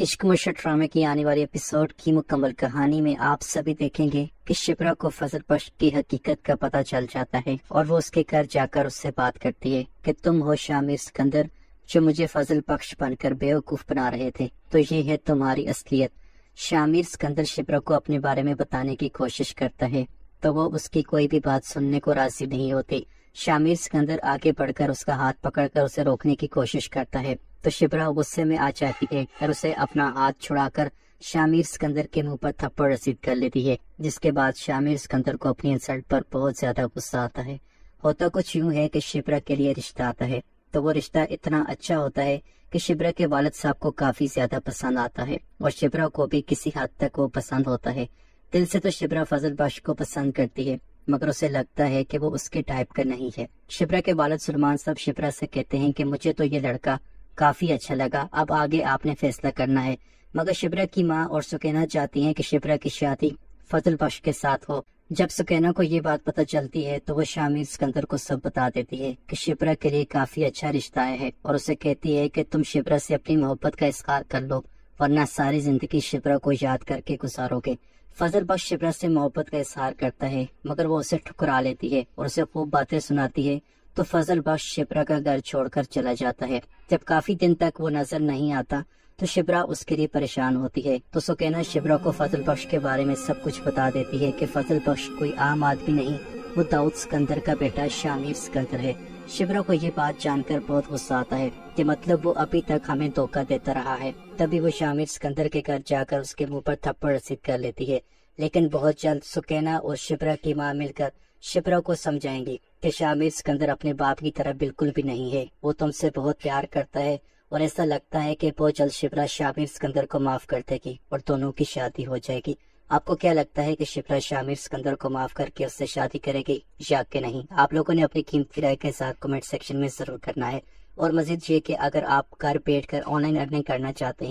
इश्क मुश्क ड्रामे की आने वाली एपिसोड की मुकम्मल कहानी में आप सभी देखेंगे कि शिप्रा को फजल बख्श की हकीकत का पता चल जाता है और वो उसके घर जाकर उससे बात करती है कि तुम हो शामिर सिकंदर, जो मुझे फजल बख्श बनकर बेवकूफ़ बना रहे थे। तो ये है तुम्हारी असलियत। शामिर सिकंदर शिप्रा को अपने बारे में बताने की कोशिश करता है तो वो उसकी कोई भी बात सुनने को राज़ी नहीं होती। शामिर सिकंदर आगे बढ़कर उसका हाथ पकड़कर उसे रोकने की कोशिश करता है। तो शिबरा गुस्से में आ जाती है और उसे अपना हाथ छुड़ाकर शामिर सिकंदर के मुँह पर थप्पड़ रसीद कर लेती है, जिसके बाद शामिर सिकंदर को अपनी इंसल्ट पर बहुत ज़्यादा गुस्सा आता है। होता कुछ यूँ है कि शिबरा के लिए रिश्ता आता है तो वो रिश्ता इतना अच्छा होता है कि शिबरा के वालद साहब को काफ़ी ज़्यादा पसंद आता है, और शिबरा को भी किसी हद तक वो पसंद होता है। दिल से तो शिबरा फजल बख्श को पसंद करती है, मगर उसे लगता है कि वो उसके टाइप का नहीं है। शिबरा के वालद सलमान साहब शिबरा से कहते हैं कि मुझे तो ये लड़का काफ़ी अच्छा लगा। अब आगे आपने फैसला करना है। मगर शिबरा की माँ और सुकैना चाहती हैं कि शिबरा की शादी फजल बख्श के साथ हो। जब सुकैना को ये बात पता चलती है तो वो शामिर सिकंदर को सब बता देती है कि शिबरा के लिए काफ़ी अच्छा रिश्ता है और उसे कहती है कि तुम शिबरा से अपनी मोहब्बत का इस्कार कर लो, वरना सारी ज़िंदगी शिबरा को याद करके गुजारोगे। फजल बख्श शिबरा से मोहब्बत का इजहार करता है, मगर वो उसे ठुकरा लेती है और उसे खूब बातें सुनाती है। तो फजल बख्श शिप्रा का घर छोड़कर चला जाता है। जब काफ़ी दिन तक वो नज़र नहीं आता तो शिबरा उसके लिए परेशान होती है। तो सुकैना शिबरा को फजल बख्श के बारे में सब कुछ बता देती है कि फजल बख्श कोई आम आदमी नहीं, वो दाऊद सिकंदर का बेटा शामिर सिकंदर है। शिबरा को ये बात जानकर बहुत गुस्सा आता है कि मतलब वो अभी तक हमें धोखा देता रहा है। तभी वो शामिर सिकंदर के घर जाकर उसके मुँह पर थप्पड़ रसीद कर लेती है। लेकिन बहुत जल्द सुकैना और शिबरा की माँ मिलकर शिप्रा को समझाएँगे कि शामिर सिकंदर अपने बाप की तरह बिल्कुल भी नहीं है। वो तुमसे बहुत प्यार करता है और ऐसा लगता है कि बहुत जल्द शिप्रा शामिर सिकंदर को माफ़ कर देगी और दोनों की शादी हो जाएगी। आपको क्या लगता है कि शिप्रा शामिर सिकंदर को माफ़ करके उससे शादी करेगी या कि नहीं? आप लोगों ने अपनी कीमती राय के साथ कमेंट सेक्शन में ज़रूर करना है। और मजीद ये कि अगर आप घर बैठ कर ऑनलाइन अर्निंग करना चाहते हैं